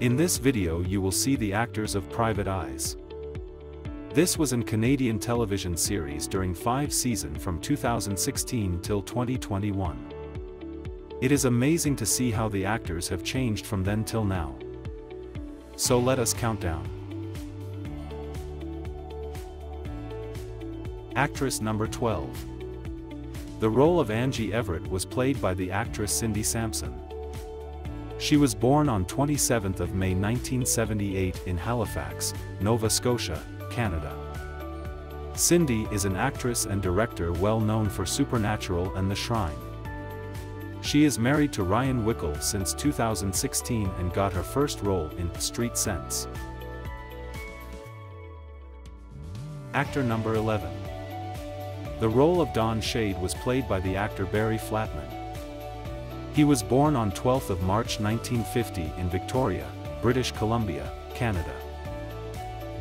In this video you will see the actors of Private Eyes. This was an Canadian television series during five season from 2016 till 2021. It is amazing to see how the actors have changed from then till now. So let us count down. Actress number 12. The role of Angie Everett was played by the actress Cindy Sampson. She was born on 27 May 1978 in Halifax, Nova Scotia, Canada. Cindy is an actress and director well known for Supernatural and The Shrine. She is married to Ryan Wickle since 2016 and got her first role in Street Sense. Actor number 11. The role of Don Shade was played by the actor Barry Flatman. He was born on 12th of March 1950 in Victoria, British Columbia, Canada.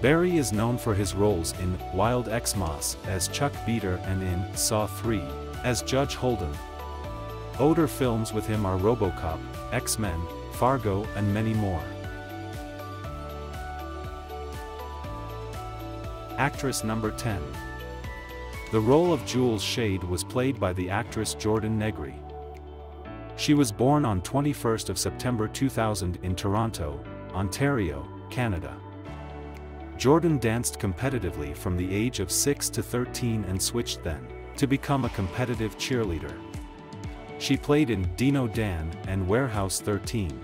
Barry is known for his roles in Wild Xmas as Chuck Beater and in Saw 3 as Judge Holden. Older films with him are RoboCop, X-Men, Fargo and many more. Actress number 10. The role of Jules Shade was played by the actress Jordyn Negri. She was born on 21st of September 2000 in Toronto, Ontario, Canada. Jordyn danced competitively from the age of 6 to 13 and switched then to become a competitive cheerleader. She played in Dino Dan and Warehouse 13.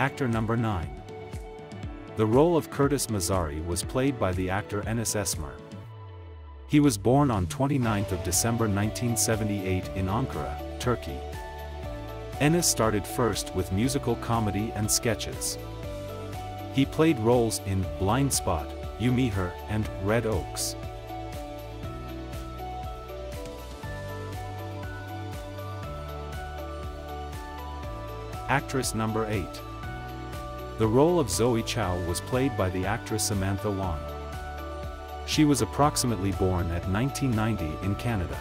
Actor number 9. The role of Curtis Mazzari was played by the actor Ennis Esmer. He was born on 29th of December 1978 in Ankara, Turkey. Ennis started first with musical comedy and sketches. He played roles in Blind Spot, You Meet Her, and Red Oaks. Actress number 8. The role of Zoe Chow was played by the actress Samantha Wan. She was approximately born at 1990 in Canada.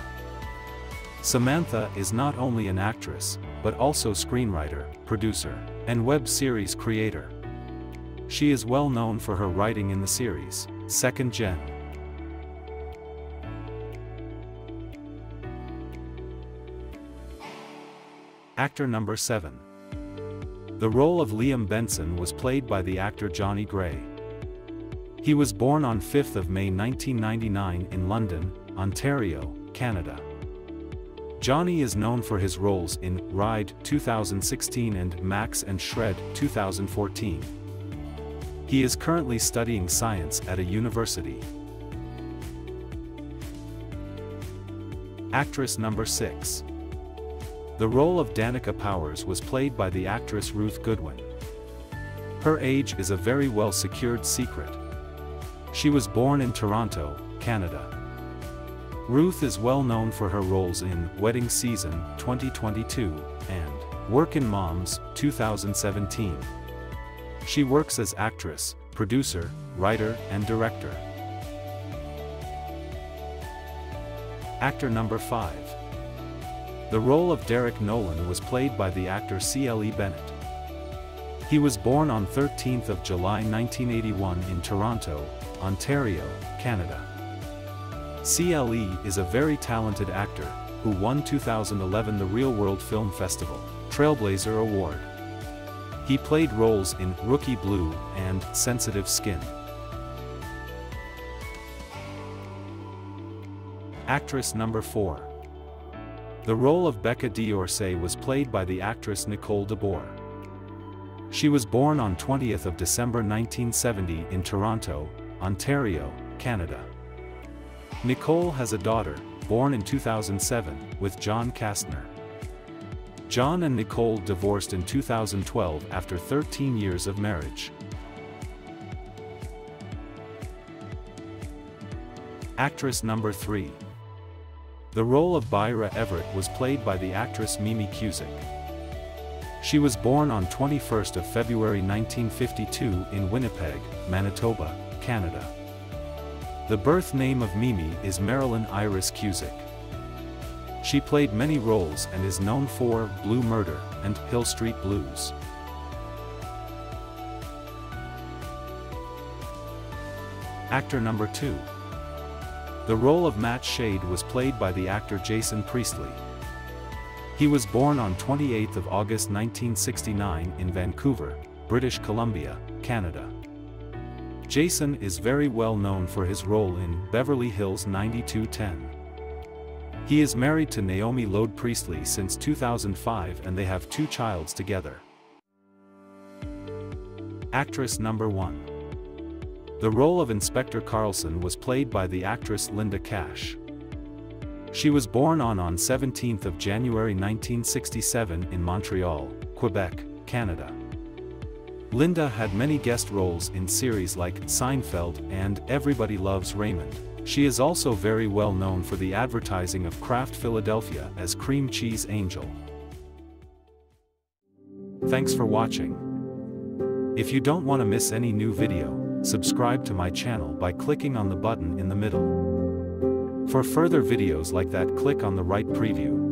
Samantha is not only an actress, but also screenwriter, producer, and web series creator. She is well known for her writing in the series, Second Gen. Actor number 7. The role of Liam Benson was played by the actor Jonny Gray. He was born on 5th of May 1999 in London, Ontario, Canada. Jonny is known for his roles in Ride 2016 and Max and Shred 2014. He is currently studying science at a university. Actress number 6. The role of Danica Powers was played by the actress Ruth Goodwin. Her age is a very well secured secret. She was born in Toronto, Canada. Ruth is well known for her roles in Wedding Season 2022 and Workin' Moms 2017. She works as actress, producer, writer, and director. Actor number 5. The role of Derek Nolan was played by the actor C.L.E. Bennett. He was born on 13th of July 1981 in Toronto, Ontario, Canada. CLE is a very talented actor, who won 2011 the Real World Film Festival Trailblazer Award. He played roles in Rookie Blue and Sensitive Skin. Actress number 4. The role of Becca d'Orsay was played by the actress Nicole de Boer. She was born on 20th of December 1970 in Toronto, Ontario, Canada. Nicole has a daughter, born in 2007, with John Kastner. John and Nicole divorced in 2012 after 13 years of marriage. Actress number 3. The role of Byra Everett was played by the actress Mimi Kuzyk. She was born on 21st of February 1952 in Winnipeg, Manitoba, Canada. The birth name of Mimi is Marilyn Iris Kuzyk. She played many roles and is known for Blue Murder and Hill Street Blues. Actor number 2. The role of Matt Shade was played by the actor Jason Priestley. He was born on 28 August 1969 in Vancouver, British Columbia, Canada. Jason is very well known for his role in Beverly Hills 9210. He is married to Naomi Lowde Priestley since 2005 and they have two childs together. Actress number 1 the role of Inspector Carlson was played by the actress Linda Kash. She was born on on 17 January 1967 in Montreal, Quebec, Canada. Linda had many guest roles in series like Seinfeld and Everybody Loves Raymond. She is also very well known for the advertising of Kraft Philadelphia as Cream Cheese Angel. Thanks for watching. If you don't want to miss any new video, subscribe to my channel by clicking on the button in the middle. For further videos like that click on the right preview.